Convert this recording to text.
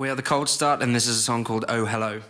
We are the Cold Start, and this is a song called Oh Hello.